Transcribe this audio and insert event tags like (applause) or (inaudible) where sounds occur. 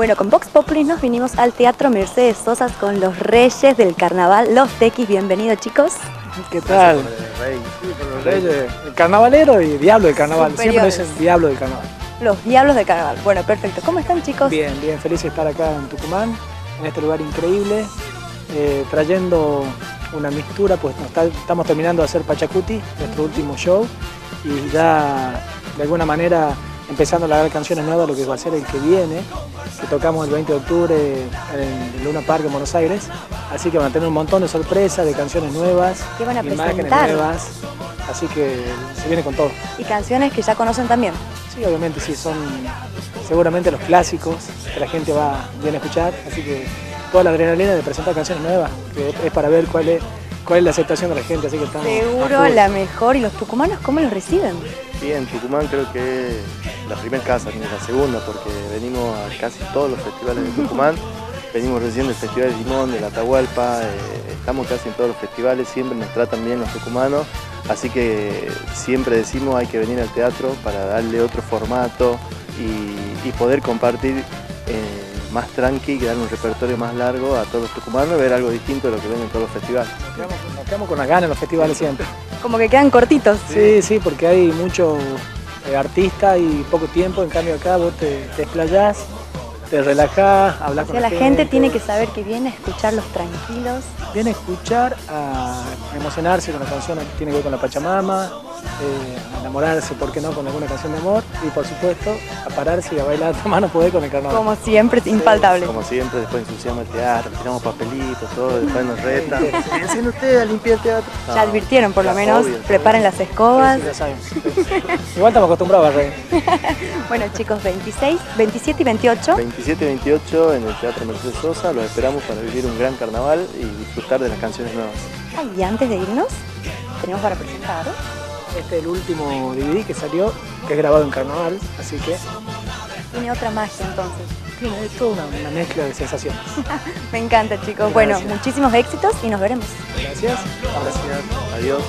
Bueno, con Vox Populi nos vinimos al Teatro Mercedes Sosas con los reyes del carnaval, los tequis. Bienvenidos, chicos. ¿Qué tal? Los reyes, el carnavalero y diablo del carnaval. Siempre es el diablo del carnaval. Los diablos del carnaval. Bueno, perfecto. ¿Cómo están, chicos? Bien, bien. Feliz de estar acá en Tucumán, en este lugar increíble, eh, trayendo una mixtura, pues estamos terminando de hacer Pachacuti, nuestro último show, y ya de alguna manera empezando a grabar canciones nuevas, lo que va a ser el que viene, que tocamos el 20 de octubre en Luna Park en Buenos Aires. Así que van a tener un montón de sorpresas, de canciones nuevas, ¿Qué van a imágenes nuevas. Así que se viene con todo. ¿Y canciones que ya conocen también? Sí, obviamente sí, son seguramente los clásicos que la gente va viene a escuchar. Así que toda la adrenalina de presentar canciones nuevas, que es para ver cuál es, cuál es la aceptación de la gente. Así que estamos Seguro la mejor. ¿Y los tucumanos cómo los reciben? Bien, Tucumán creo que es la primera casa, ni la segunda, porque venimos a casi todos los festivales de Tucumán. Venimos recién del Festival de Limón, de la Atahualpa, eh, estamos casi en todos los festivales, siempre nos tratan bien los tucumanos, así que siempre decimos hay que venir al teatro para darle otro formato y, poder compartir eh, más tranqui, dar un repertorio más largo a todos los tucumanos y ver algo distinto de lo que ven en todos los festivales. Nos quedamos, con las ganas en los festivales siempre. Como que quedan cortitos. Sí, sí, porque hay mucho eh, artista y poco tiempo, en cambio acá vos te, te explayás te relajás, hablas con la, gente. la gente. tiene que saber que viene a escucharlos tranquilos. Viene a escuchar, a emocionarse con la canción que tiene que ver con la Pachamama, eh, enamorarse, ¿por qué no?, con alguna canción de amor y por supuesto a pararse y a bailar a mano poder con el carnaval. Como siempre, infaltable. Como siempre, después ensuciamos el teatro, tiramos papelitos, todo, después nos retan. Piensen ustedes a limpiar el teatro. Ya advirtieron por lo menos, preparen las escobas. Igual estamos acostumbrados a reír. (laughs) bueno chicos, 26, 27 y 28. 27 y 28 en el Teatro Mercedes Sosa, los esperamos para vivir un gran carnaval y disfrutar de las canciones nuevas. y antes de irnos, tenemos para presentar. Este es el último DVD que salió, que es grabado en carnaval, así que... Tiene otra magia entonces. Tiene toda una, mezcla de sensaciones. (laughs) Me encanta chicos. Bueno, muchísimos éxitos y nos veremos. Gracias. Gracias. Adiós.